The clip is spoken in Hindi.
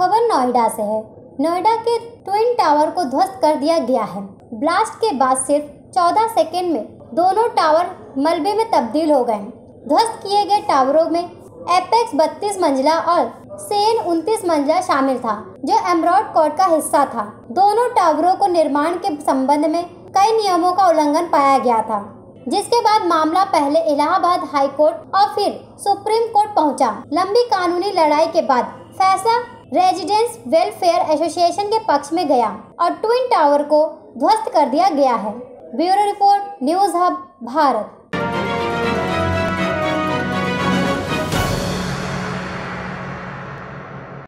नोएडा से है। नोएडा के ट्विन टावर को ध्वस्त कर दिया गया है। ब्लास्ट के बाद सिर्फ़ 14 सेकेंड में दोनों टावर मलबे में तब्दील हो गए। ध्वस्त किए गए टावरों में एपेक्स 32 मंजिला और सेन 29 मंजिला शामिल था, जो एमरॉड कोर्ट का हिस्सा था। दोनों टावरों को निर्माण के संबंध में कई नियमों का उल्लंघन पाया गया था, जिसके बाद मामला पहले इलाहाबाद हाई कोर्ट और फिर सुप्रीम कोर्ट पहुँचा। लंबी कानूनी लड़ाई के बाद फैसला रेजिडेंस वेलफेयर एसोसिएशन के पक्ष में गया और ट्विन टावर को ध्वस्त कर दिया गया है। Bureau report, news hub, Bharat.